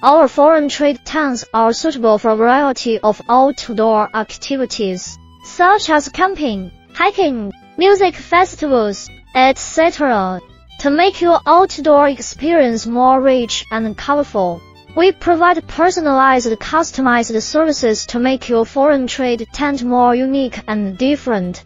Our foreign trade tents are suitable for a variety of outdoor activities, such as camping, hiking, music festivals, etc. To make your outdoor experience more rich and colorful, we provide personalized customized services to make your foreign trade tent more unique and different.